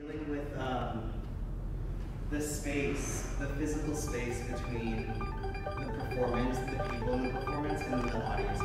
Dealing with um, the space, the physical space between the performance, the people in the performance, and the audience.